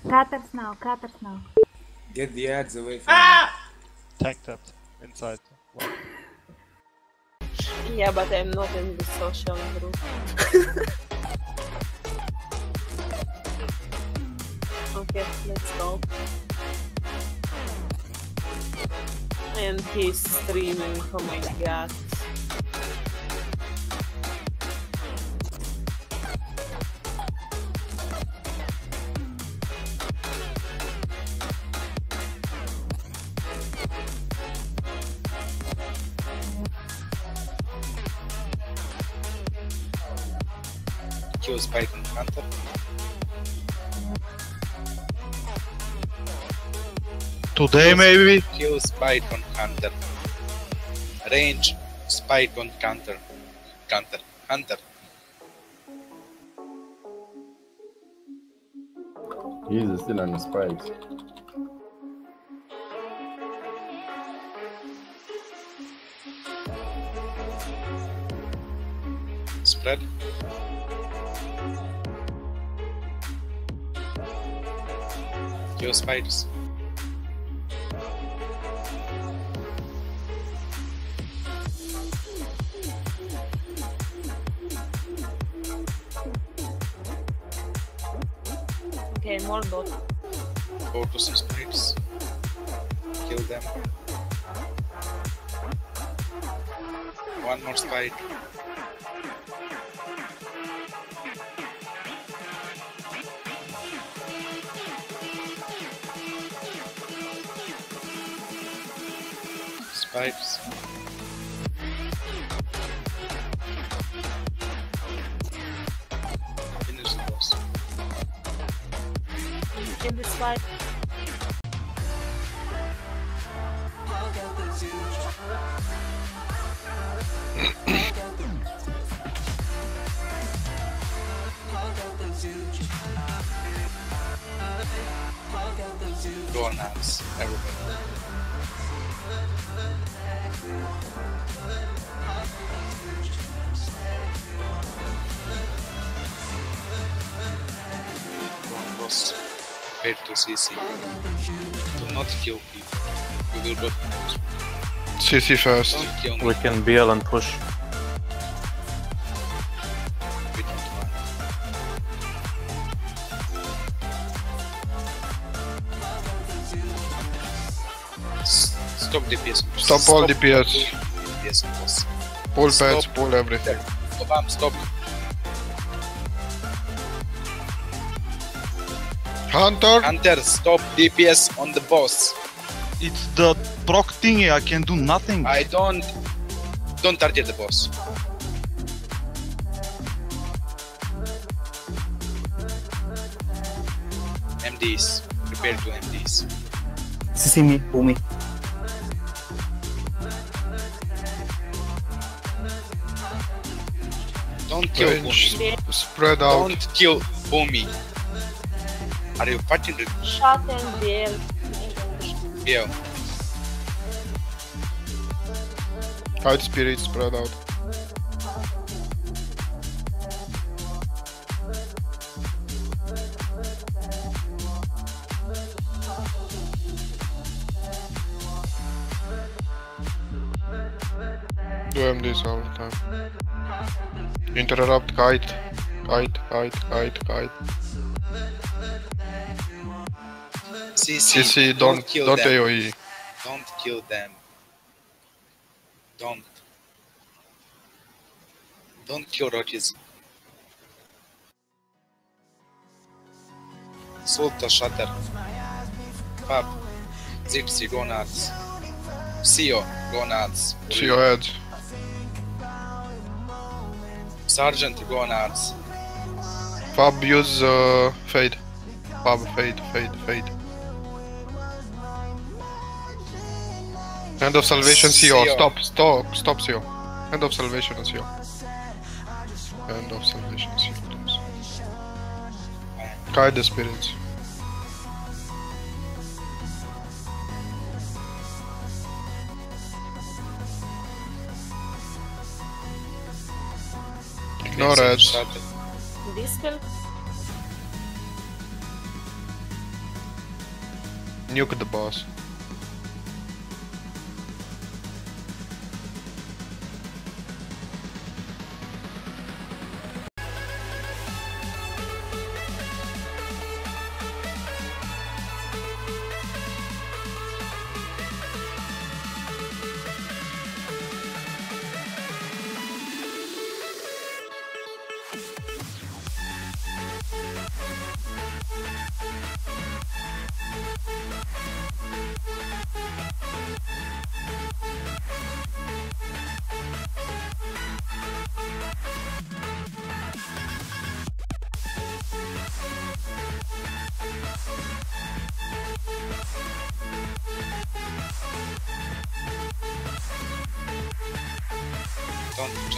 tap. Cutters now, cutters now. Get the ads away from ah! me Tank tapped. Inside. One. Yeah, but I'm not in the social group. okay, let's go. And he's streaming, oh my god. Kill Spike Hunter. Today maybe? Kill Spike on Hunter. Range Spike on Counter. Counter. Hunter. He's still on the spikes. Spread. Kill spiders. Okay, more dot. Go to some spiders. Kill them. One more spider. Spiders. Finish the boss. In this fight. Go on hands, everybody. Go on boss. Wait to CC. Do not kill people. You will not CC first. Don't kill me. We can BL and push. DPS. on boss. Stop all DPS. DPS on boss. Pull Stop. pads, pull everything. Stop, um, stop. Hunter, Hunter, stop DPS on the boss. it's the proc thingy, I can do nothing. I don't. Don't target the boss. MDs. Prepare to MDs. CC me, pull me. Don't kill Range, Boomy. spread out. Don't kill Boomy. Are you fighting with Shot and BL. Yeah. Hide spirit, spread out. Interrupt, kite, kite, kite, kite, kite. CC. CC, don't, kill don't them. AoE. Don't kill them. Don't. Don't kill Rockies. Sulta Shutter. Fab. Zipsy, go nuts. Sio, go nuts. See your heads. Sergeant, go nuts. Fab, use uh, fade. Fab, fade, fade, fade. Hand of salvation, CO. Stop, stop, stop, CO. Hand of salvation, CO. Hand of salvation, CO. Guide the spirits. No reds. This? Nuke the boss.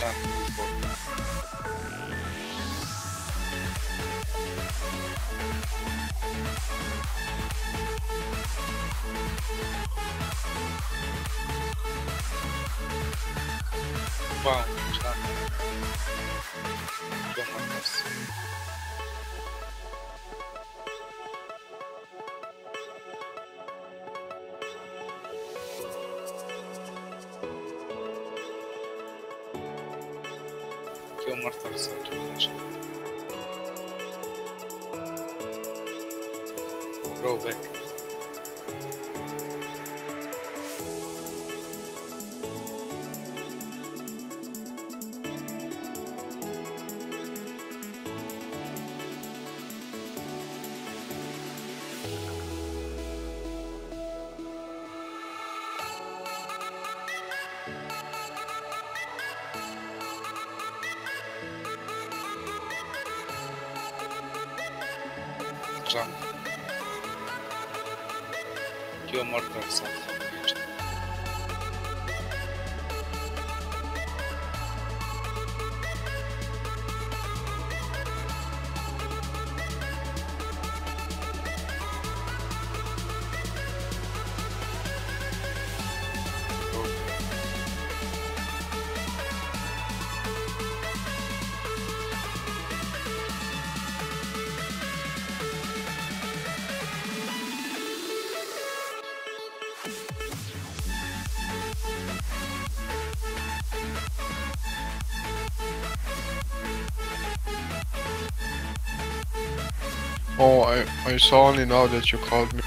Don't jump before. Wow, jump. Go back. Kill mortals automation. I, I saw only now that you called me.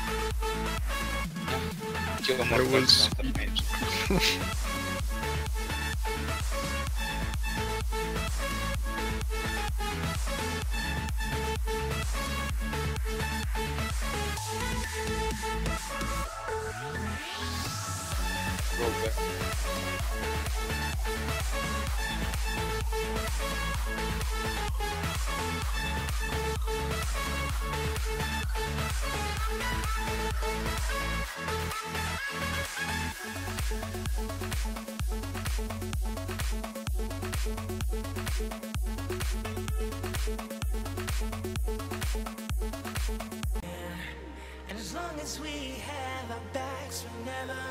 Kill I was- automation. Roll back.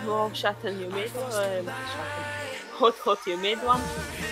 No, Shatton, you made one. Um. Hot, hot, you made one.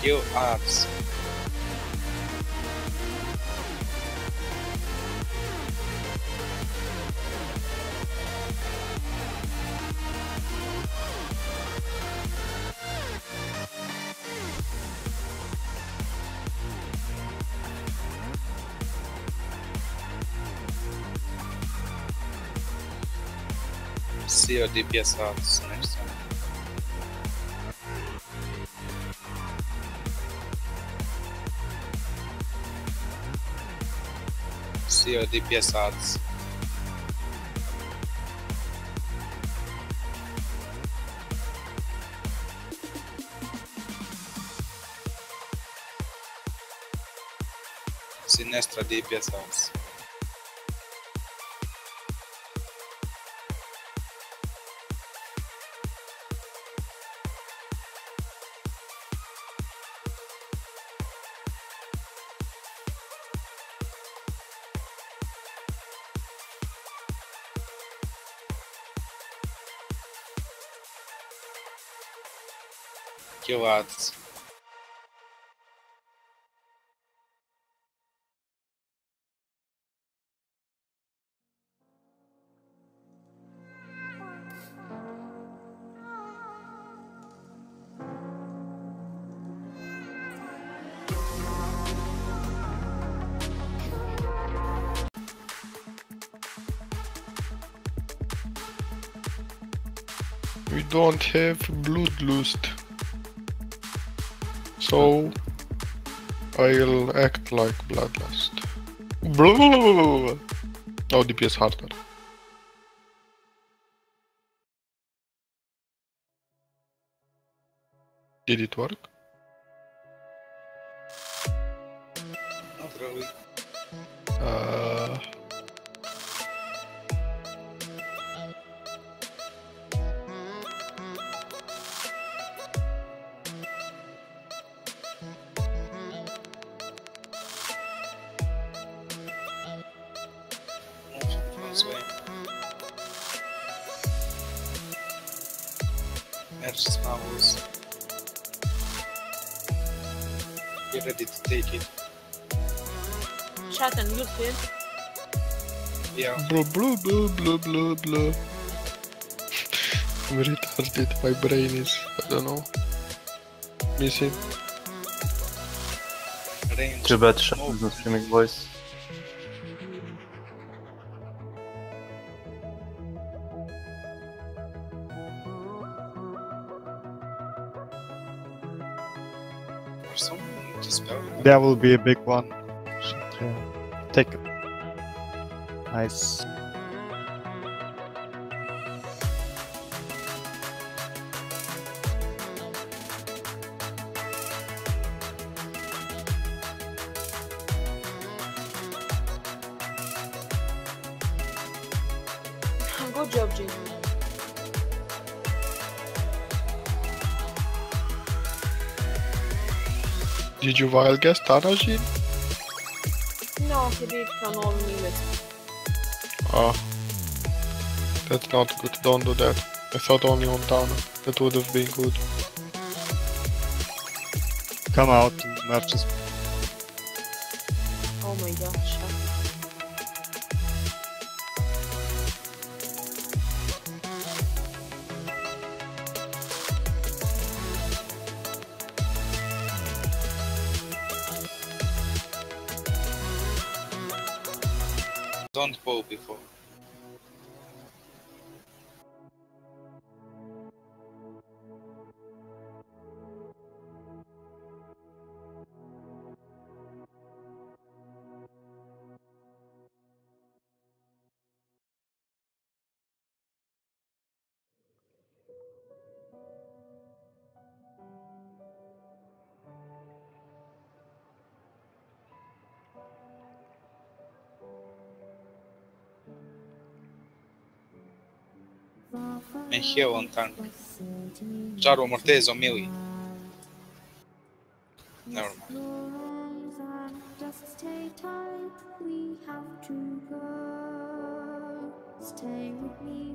Kill ads. See your DPS ads next time. ser adereçados. Sinestra de peças. We don't have bloodlust. So I'll act like bloodlust. Blah. Oh, DPS harder. Did it work? Merge mouse. Be ready to take it. Chat and use him. Yeah. blah blah blah blah blah blah. I'm retarded. My brain is, I don't know, missing. Range. Too bad Shaq Move. is not streaming voice. There will be a big one. Take it. Nice. Good job, Jin. Did you wild guess Tanaji? No, he did can only limit. Ah. That's not good, don't do that. I thought only on Tana. That would have been good. Come out and. Oh my god, And heal on tank. Jaro Mortez on melee. Never mind. Just stay tight, we have to go. Stay with me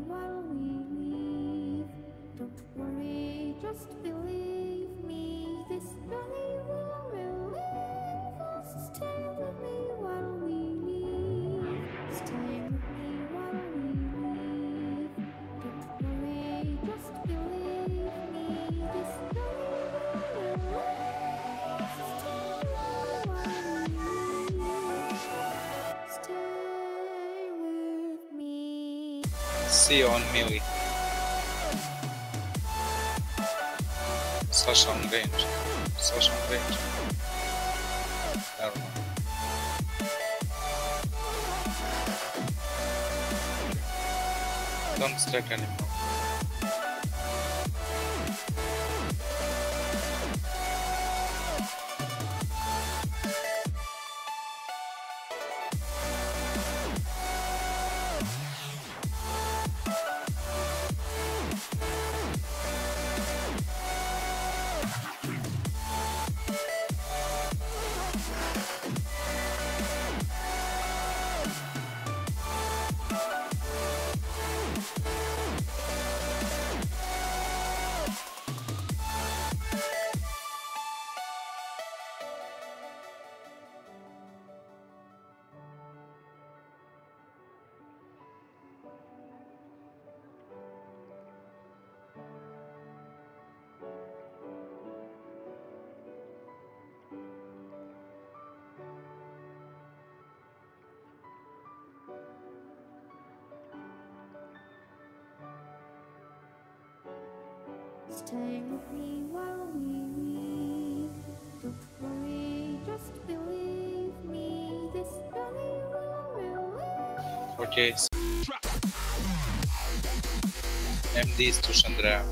See you on melee. Sasha on range. Sasha on range. Don't stack anymore. Stay with me while we leave. Don't worry, just believe me. This journey will. Okay. MD is to Chandra.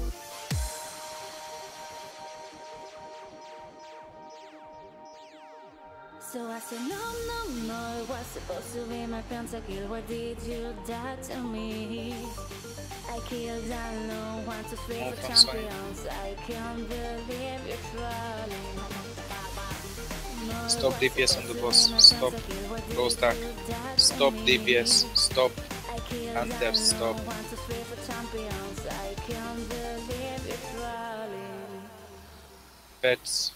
So I said, no, no, no, it was supposed to be my friend's I like, what did you do to me? I killed I know want to free the champions. I can't believe you're trolling. Stop DPS on the supposed to be boss. Stop. Go stack. you die to Stop? DPS. Stop. Hunter, I stop. know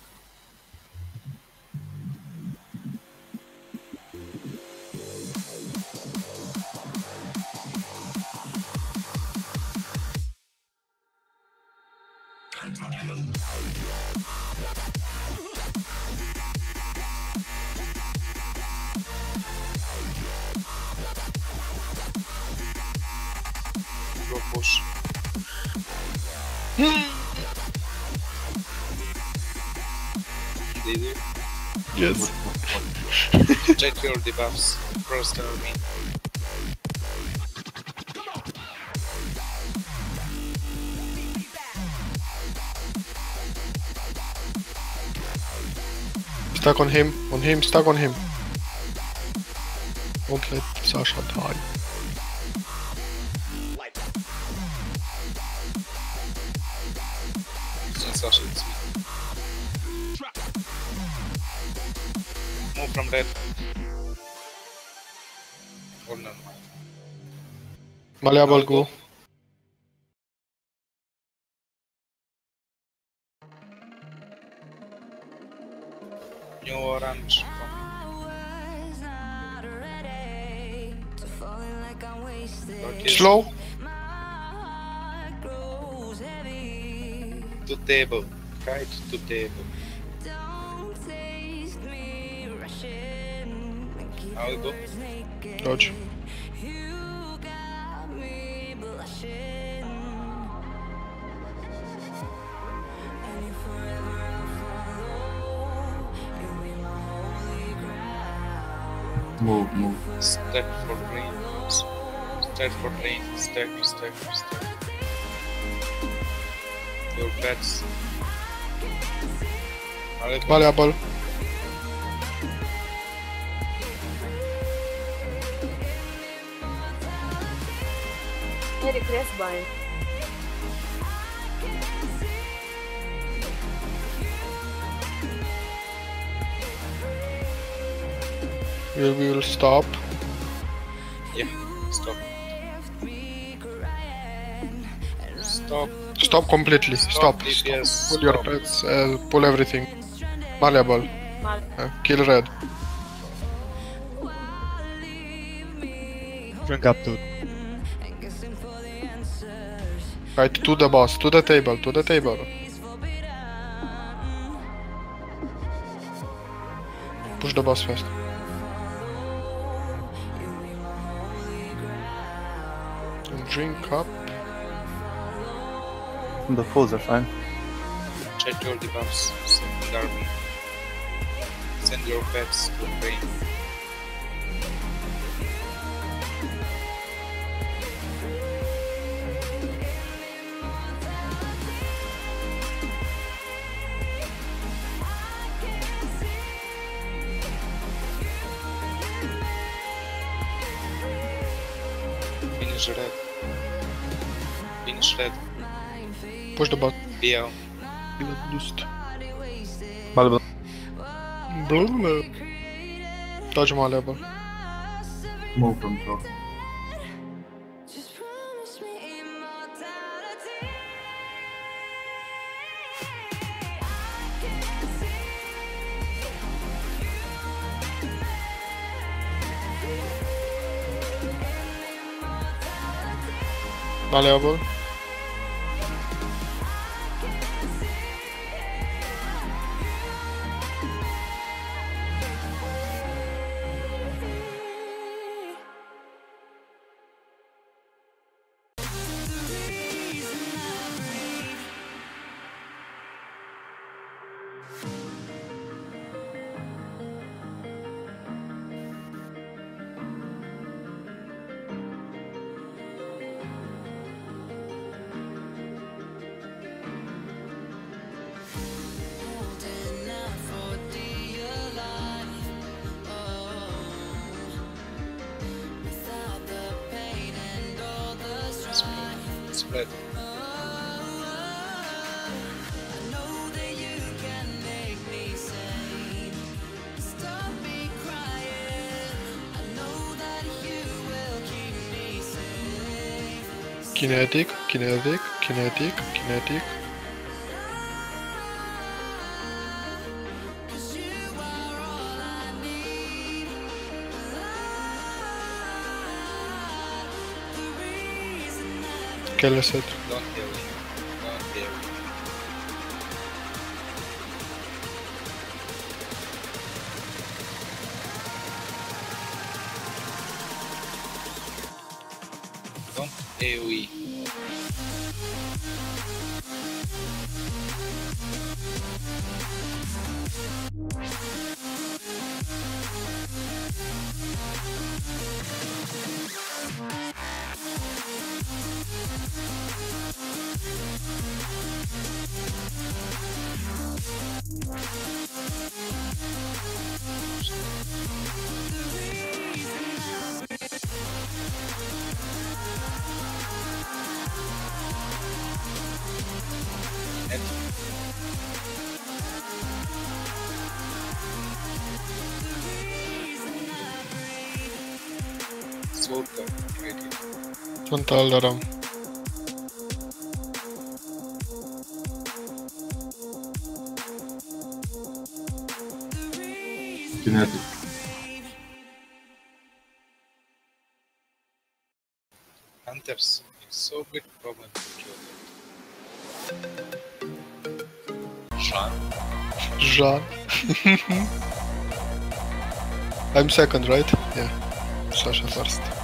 your debuffs. First army. Stuck on him. On him. Stuck on him. Don't let Sasha die. Sasha it's me. Move from red. Or no. Malleable go. New orange. Okay. Slow. To table. Kite to table. I'll go. Dodge. Move, move. Stack for green. Stack for green. Stack, stack, stack. Your pets. I'll go. Malleable. Eric Resbine. We will stop. Yeah. Stop. Stop. Stop completely. Stop. DPS. Pull your pets. Uh, pull everything. Malleable. Mal. Uh, kill red. Drink up, dude. Right to the boss. To the table. To the table. Push the boss first. And drink up. The fools are fine. Check your debuffs. Second army. Send your pets to green. Finish Push the boss. BL. Boost. Malleable. Blah, blah. Dodge malleable. Move from top. Malleable. Spread. Kinetic, kinetic, kinetic, kinetic. Don't heal Sunt Aldaram. Kinetic. Hunters. It's so big problem to kill them. Sean. Jean. I'm second, right? Yeah. Sasha first.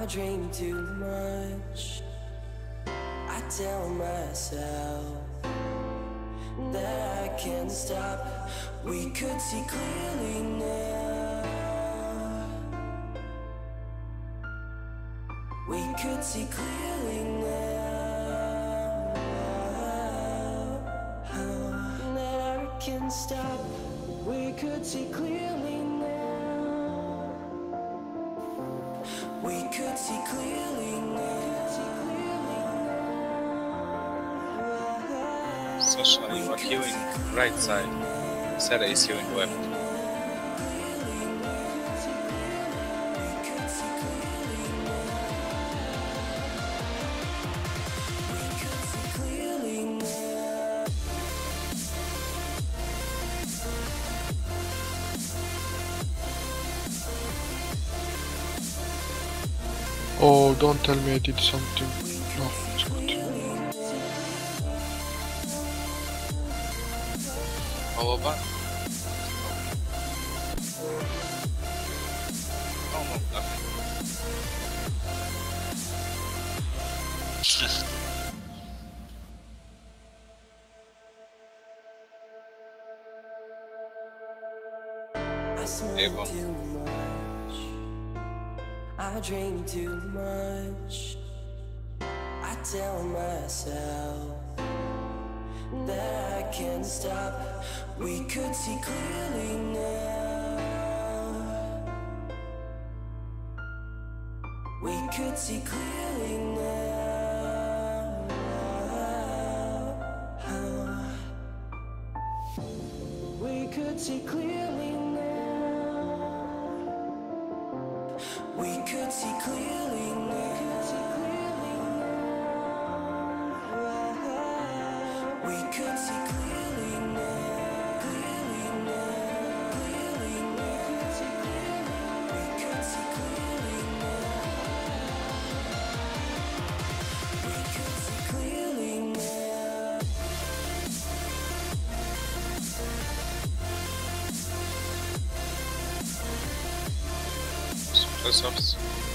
I drink too much. I tell myself that I can't stop. We could see clearly now. We could see clearly now. That I can stop. We could see clearly could see clearly now. Sasha, you are healing right side. Sarah is healing left. don't tell me I did something. No, it's good. Power back? Oh no, nothing. I drink too much. I tell myself that I can't stop. We could see clearly now. Resource. that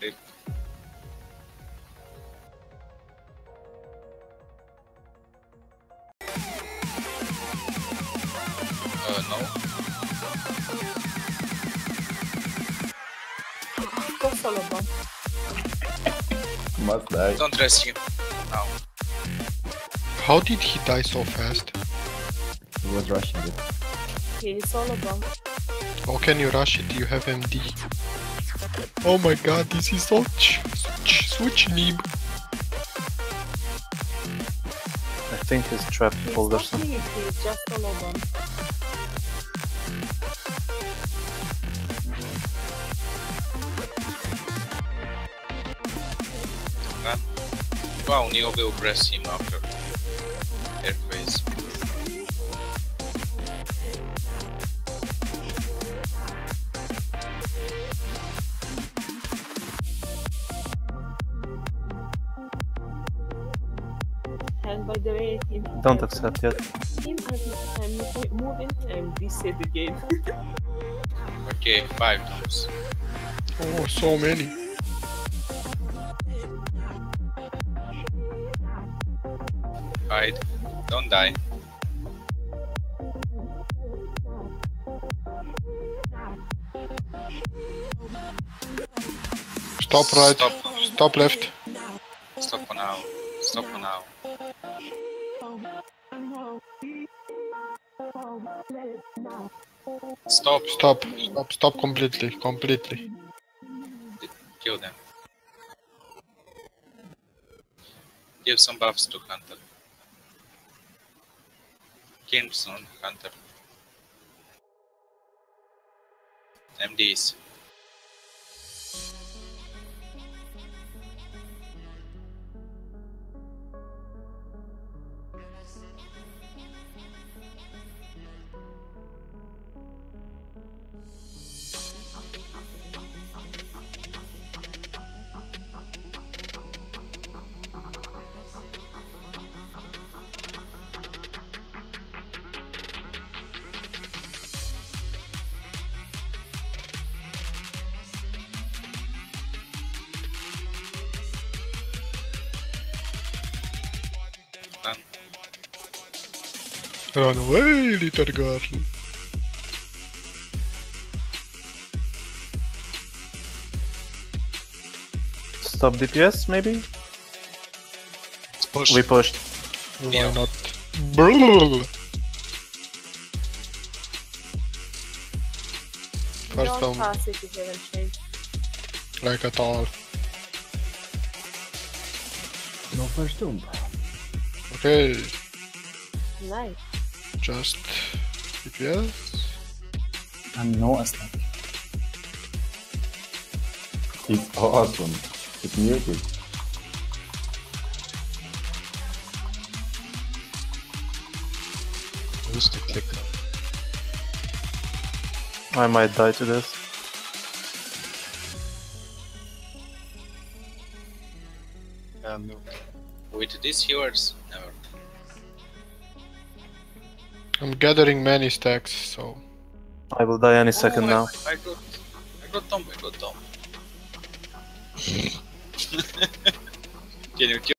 Rip. Uh, no. Go solo bomb. Must die. Don't rest him. Now. How did he die so fast? He was rushing it. He solo bomb. How can you rush it? You have MD. Oh my god, this is such such such noob. I think he's trapped He's hold or not something. he's just solo bomb. Run. Wow, Neo will press him after Don't accept yet. team I'm, I'm moving and reset the game. Okay, five times. Oh, so many. Hide. Don't die. Stop right. Stop. Stop left. Stop. Stop. Stop. Stop completely. Completely. Kill them. Give some buffs to Hunter. Kills on Hunter. MDs. Run away, little girl. Stop DPS maybe? Let's push. We pushed. Why Yeah. not? Brrrr. First Don't time, pass if you haven't changed. like at all. No first tomb. Okay, Nice. Just DPS. And no aesthetic. It's awesome. It's muted. Who's the click? I might die to this. Yeah, no. With these healers, I'm gathering many stacks, so I will die any second oh, now. I, I got, I got Tom, I got Tom. Can you kill